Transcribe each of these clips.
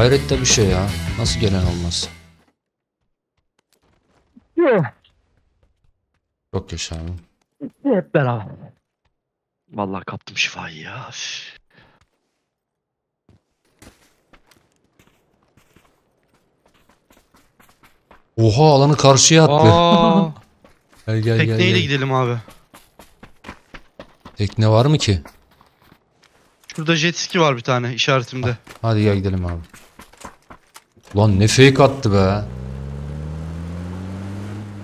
hayret. De bir şey ya. Nasıl gelen olmaz? Çok yaşa abi. Hep beraber. Vallahi kaptım şifayı ya. Üf. Oha alanı karşıya attı. Aa, Gel gel gel. tekneyle gel. gidelim abi. Tekne var mı ki? Şurada jet ski var bir tane işaretimde. Hadi gel gidelim abi. Lan ne fake attı be.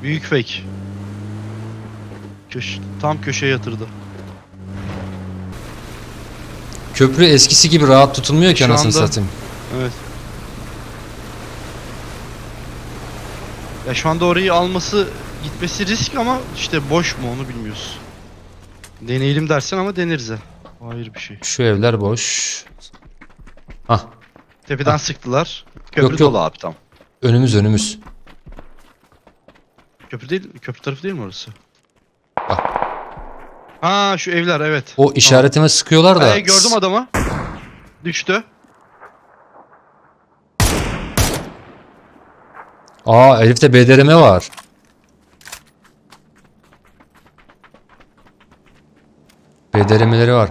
Büyük fake. Köş tam köşeye yatırdı. Köprü eskisi gibi rahat tutulmuyor ki Şu anasını anda- satayım. Evet. Ya şu anda orayı alması gitmesi risk ama işte boş mu onu bilmiyoruz. Deneyelim dersen ama deneriz ha. Hayır bir şey. Şu evler boş. Hah Tepeden sıktılar. Köprü Yok, yok. dolu abi tam. önümüz önümüz. Köprü değil, köprü tarafı değil mi orası? Bak. Ha şu evler evet. O işaretime sıkıyorlar da. Ay, gördüm adamı. Düştü. Aa herifte BDRM var. BDRM'leri var.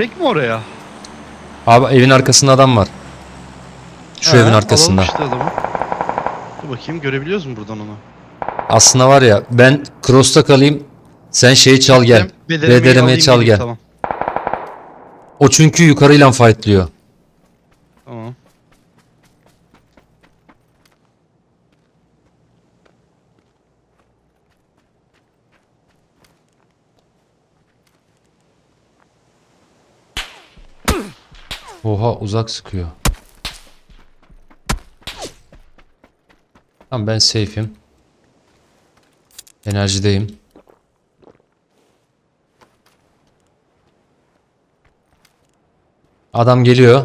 Gitsek mi oraya? Abi evin arkasında adam var. Şu He, evin arkasında. alalım işte adamı. Dur bakayım görebiliyoruz mu buradan onu? Aslında var ya ben cross'ta kalayım. Sen şeyi çal gel. Alayım çal geleyim, gel. Tamam. O çünkü yukarıyla fightlıyor. Tamam. Oha uzak sıkıyor. Tamam ben safe'im. Enerjideyim. Adam geliyor.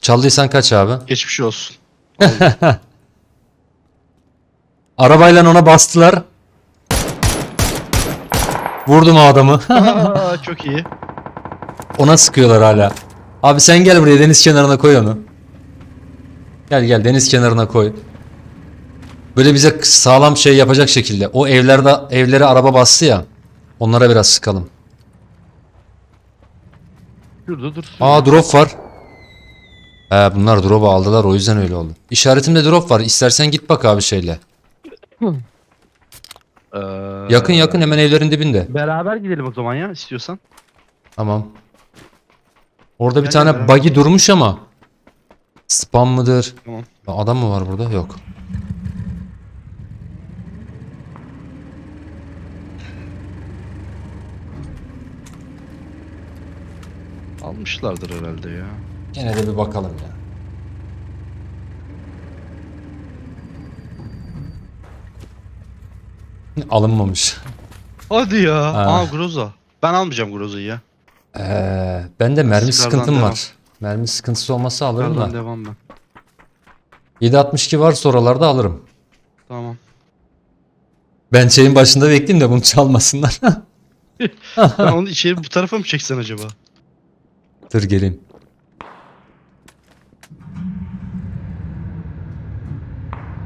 Çaldıysan kaç abi. Geçmiş olsun. Arabayla ona bastılar. Vurdum o adamı. Aa, çok iyi. ona sıkıyorlar hala. Abi sen gel buraya deniz kenarına koy onu. Gel gel deniz kenarına koy. Böyle bize sağlam şey yapacak şekilde. O evlerde evlere araba bastı ya. Onlara biraz sıkalım. Şurada dur. Aa drop var. He bunlar drop'u aldılar o yüzden öyle oldu. İşaretimde drop var. İstersen git bak abi şeyle. Ee, Yakın yakın hemen evlerin dibinde. Beraber gidelim o zaman ya istiyorsan. Tamam. Orada bir Gel, tane beraber buggy durmuş ama. Spam mıdır? Tamam. Adam mı var burada? Yok. Almışlardır herhalde ya. Gene de bir bakalım ya. Alınmamış. Hadi ya. Ha. Aa Groza. Ben almayacağım Groza'yı ya. Ee, ben de mermi Sıkardan sıkıntım devam. var. Mermi sıkıntısı olmasa alırım Nereden da. devam ben. 762 varsa oralarda alırım. Tamam. Ben şeyin başında bekleyeyim de bunu çalmasınlar. Ben onu içeri bu tarafa mı çeksen acaba? Dur geleyim.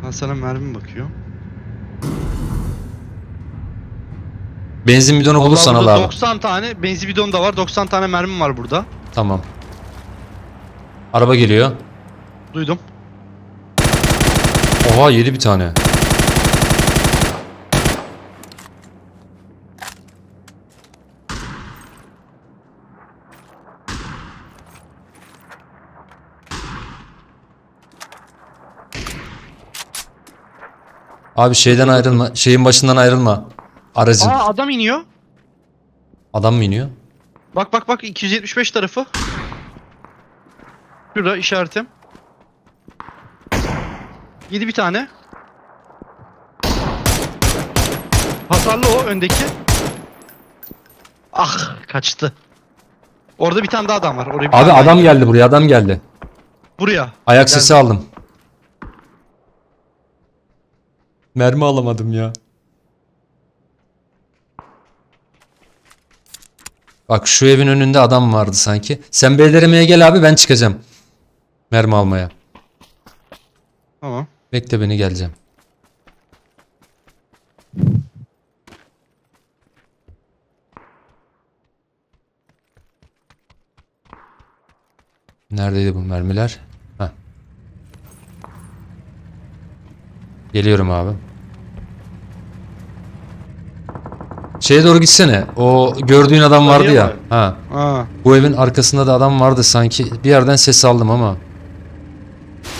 Ben sana mermi bakıyorum. Benzin bidonu Vallahi bulursan al burada abi. 90 tane benzin bidonu da var. 90 tane mermim var burada. Tamam. Araba geliyor. Duydum. Oha yedi bir tane. Abi şeyden ayrılma. Şeyin başından ayrılma. Aracın. Aa adam iniyor. Adam mı iniyor? Bak bak bak 275 tarafı. Şurada işaretim. Yedi bir tane. Hasarlı o öndeki. Ah kaçtı. Orada bir tane daha adam var. Oraya bir Abi tane adam daha- geldi buraya adam geldi. Buraya. Ayak sesi aldım. Mermi alamadım ya. Bak şu evin önünde adam vardı sanki. Sen belirlemeye gel abi ben çıkacağım. Mermi almaya. Tamam. Bekle beni geleceğim. Neredeydi bu mermiler? Heh. Geliyorum abi. Şeye doğru gitsene. O gördüğün adam vardı ya. mı? Ha. Aa. Bu evin arkasında da adam vardı sanki. Bir yerden ses aldım ama.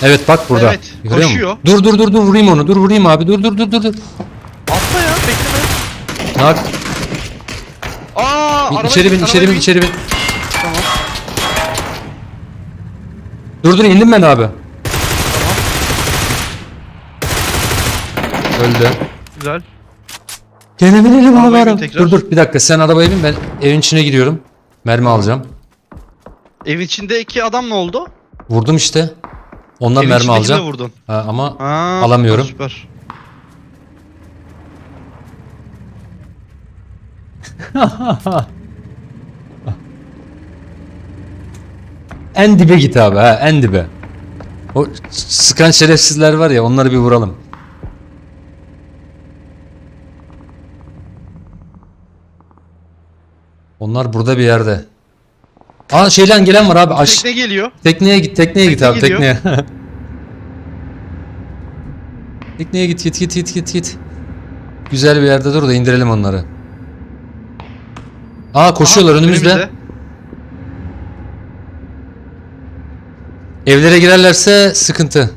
Evet bak burada. Evet, Görüyor musun? koşuyor. Dur dur dur dur vurayım onu. Dur vurayım abi. Dur dur dur dur dur. Atla ya bekleme. Nak. Aa, araba içeri bin, içeri bin, bin. içeri bin. Tamam. Dur dur indim ben abi. Öldü. Güzel. Gene binelim Arabaya bin abi. tekrar. Dur dur bir dakika sen arabaya bin ben evin içine gidiyorum. Mermi alacağım. Evin içindeki adam ne oldu? Vurdum işte. Ondan Evin mermi içindekine alacağım. vurdun. Ha, ama Ha, Alamıyorum. Süper. en dibe git abi ha en dibe. O sıkan şerefsizler var ya onları bir vuralım. Onlar burada bir yerde. Aa şeyden gelen var abi. Aş Tekne geliyor. tekneye git, tekneye git Tekne abi, geliyor. tekneye. tekneye git, git, git, git, git, git. Güzel bir yerde dur da indirelim onları. Aa koşuyorlar Aha, önümüzde. Evlere girerlerse sıkıntı.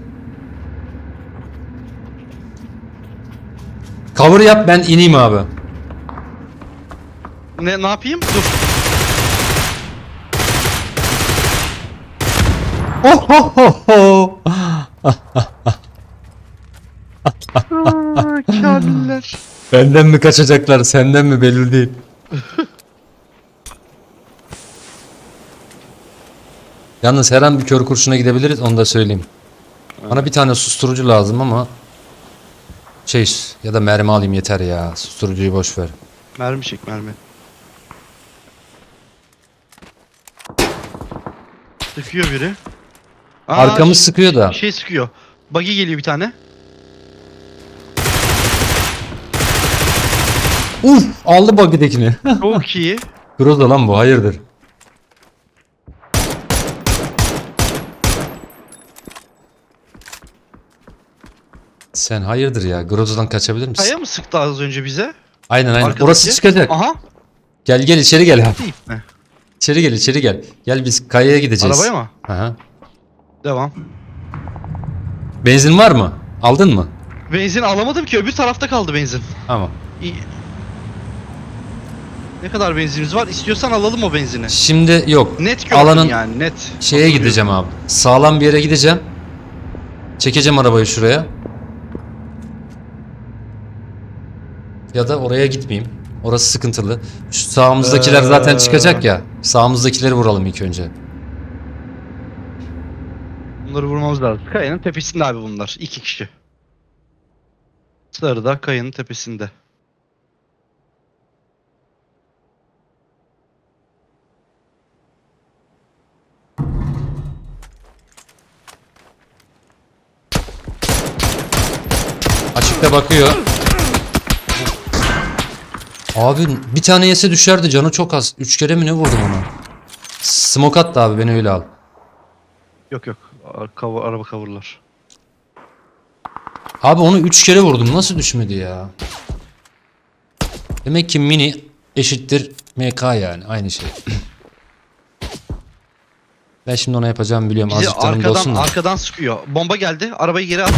Cover yap ben ineyim abi. Ne ne yapayım? Dur. Oh ho ho ho. Kamiller. Benden mi kaçacaklar senden mi belli değil. Yalnız her an bir kör kurşuna gidebiliriz onu da söyleyeyim. Bana bir tane susturucu lazım ama şey ya da mermi alayım yeter ya. Susturucuyu boş ver. Mermi çek mermi. Sıkıyor biri. Aa, Arkamız sıkıyor da. Şey sıkıyor. Buggy geliyor bir tane. Uf aldı bagidekini. Çok iyi. Groza lan bu hayırdır. Sen hayırdır ya. Groza'dan kaçabilir misin? Kaya mı sıktı az önce bize? Aynen aynen. Arkadaki. Orası çıkacak. Aha. Gel gel içeri gel. Mi? İçeri gel içeri gel. Gel biz kayaya gideceğiz. Arabaya mı? Aha. Devam. Benzin var mı? Aldın mı? Benzin alamadım ki öbür tarafta kaldı benzin. Tamam. İyi. Ne kadar benzinimiz var? İstiyorsan alalım o benzini. Şimdi yok. Net gördüm Alanın yani net. şeye gideceğim abi. Sağlam bir yere gideceğim. Çekeceğim arabayı şuraya. Ya da oraya gitmeyeyim. Orası sıkıntılı. Şu sağımızdakiler zaten Ee. çıkacak ya. Sağımızdakileri vuralım ilk önce. Bunları vurmamız lazım. Kayanın tepesinde abi bunlar. İki kişi. Sarıda kayanın tepesinde. Açıkta bakıyor. Abi bir tane yese düşerdi canı çok az. Üç kere mi ne vurdum ona? Smoke attı abi beni öyle al. Yok yok. Ar- Cover, araba kavurlar. Abi onu 3 kere vurdum. Nasıl düşmedi ya? Demek ki mini eşittir MK yani. Aynı şey. ben şimdi ona yapacağımı biliyorum. Bizi Azıcık canım arkadan dolsun da. arkadan sıkıyor. Bomba geldi. Arabayı geri at.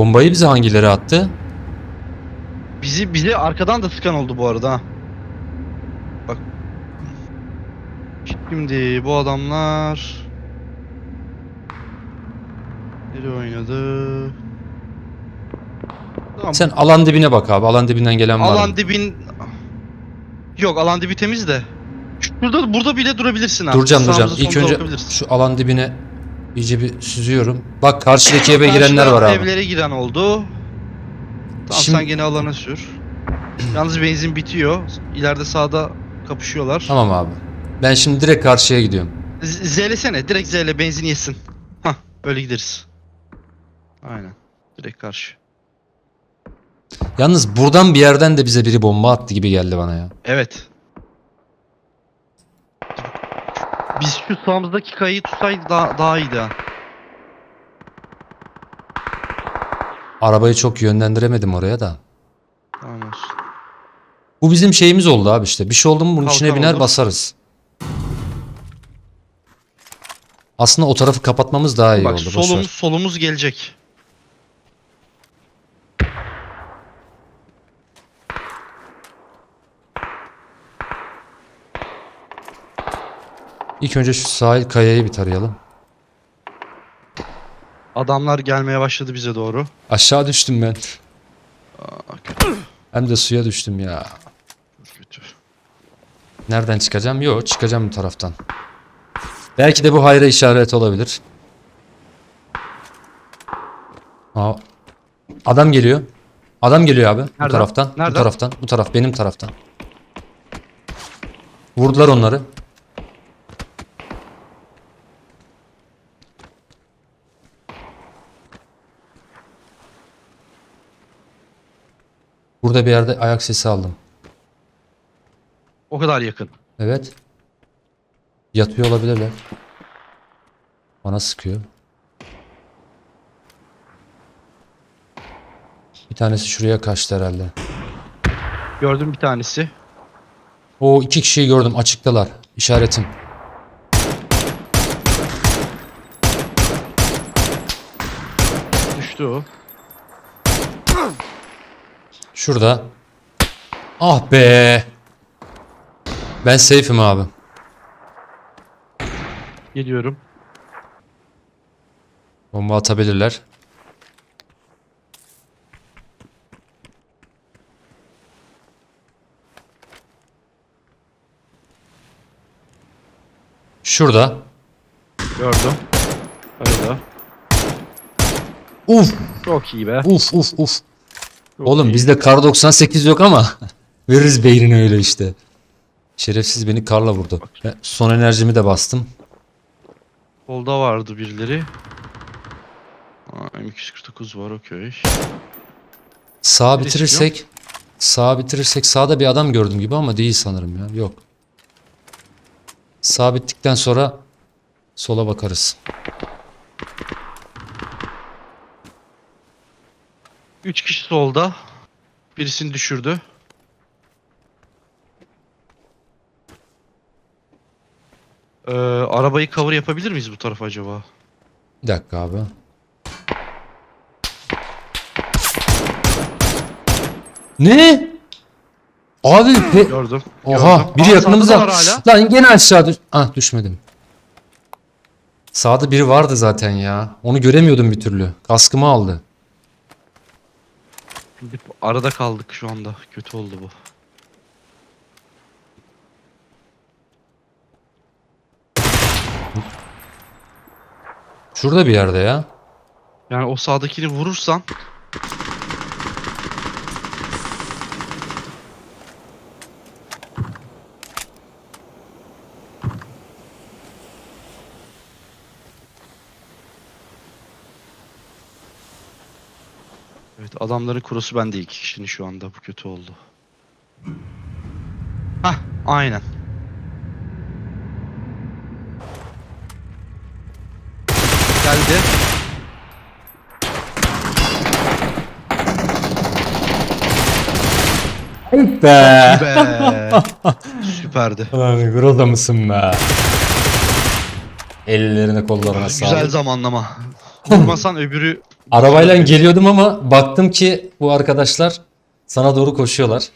Bombayı bize hangileri attı? Bizi bizi arkadan da sıkan oldu bu arada ha. Bak. Şimdi bu adamlar Nereye oynadı? Tamam. Sen alan dibine bak abi. Alan dibinden gelen var alan dibin Yok alan dibi temiz de. Şurada burada bile durabilirsin abi. Duracağım Sağımıza duracağım. İlk solumuza önce bakabilirsin. şu alan dibine İyice bir süzüyorum. Bak karşıdaki eve girenler var abi. Evlere giren oldu. Tamam Şimdi- sen gene alana sür. Yalnız benzin bitiyor. İleride sağda kapışıyorlar. Tamam abi. Ben şimdi direkt karşıya gidiyorum. Z- Z'lesene. Direkt Z'le benzin yesin. Hah böyle gideriz. Aynen. Direkt karşı. Yalnız buradan bir yerden de bize biri bomba attı gibi geldi bana ya. Evet. Biz şu sağımızdaki kayayı tutsaydık daha, daha iyiydi ha. Arabayı çok yönlendiremedim oraya da. Tamam olsun. Bu bizim şeyimiz oldu abi işte. Bir şey oldu mu bunun içine Kalkan biner oldu. basarız. Aslında o tarafı kapatmamız daha iyi Bak oldu. ver. solumuz, solumuz gelecek. İlk önce şu sahil kayayı bir tarayalım. Adamlar gelmeye başladı bize doğru. Aşağı düştüm ben. Aa, kötü. Hem de suya düştüm ya. kötü. Nereden çıkacağım? Yok çıkacağım bu taraftan. Belki de bu hayra işaret olabilir. Aa, adam geliyor. Adam geliyor abi. Bu Nereden? taraftan. Bu Nereden? taraftan. Bu taraf benim taraftan. Vurdular onları. Burada bir yerde ayak sesi aldım. O kadar yakın. Evet. Yatıyor olabilirler. Bana sıkıyor. Bir tanesi şuraya kaçtı herhalde. Gördüm bir tanesi. O iki kişiyi gördüm açıktalar. İşaretim. Düştü o. Şurada. Ah be. Ben safe'im abi. Geliyorum. Bomba atabilirler. Şurada. Gördüm. Öyle. Uf Çok iyi be. uf uf uf. Çok Oğlum iyi. bizde kar 98 yok ama veririz beynini öyle işte. Şerefsiz beni karla vurdu. Ben son enerjimi de bastım. Solda vardı birileri. Aa, M249 var okey. Sağ bitirirsek sağ bitirirsek sağda bir adam gördüm gibi ama değil sanırım ya. Yok. Sağ bittikten sonra sola bakarız. 3 kişi solda. Birisini düşürdü. Ee, arabayı cover yapabilir miyiz bu tarafa acaba? Bir dakika abi. Ne? Abi pe- Gördüm. Oha gördüm. biri Aa, yakınımıza. Lan gene aşağı düş. Ah düşmedim. Sağda biri vardı zaten ya. Onu göremiyordum bir türlü. Kaskımı aldı. Arada kaldık şu anda. Kötü oldu bu. Şurada bir yerde ya. Yani o sağdakini vurursan Evet adamların kurusu bende iki kişinin şu anda bu kötü oldu. Hah aynen. Geldi. Be. Be. Süperdi. Lan burada mısın be? Ellerine kollarına sağlık. Güzel zamanlama. Vurmasan öbürü Arabayla geliyordum ama baktım ki bu arkadaşlar sana doğru koşuyorlar.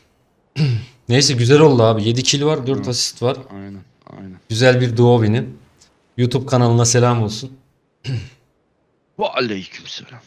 Neyse güzel oldu abi. 7 kill var, 4 asist var. Aynen, aynen. Güzel bir duo benim. YouTube kanalına selam olsun. Ve aleykümselam.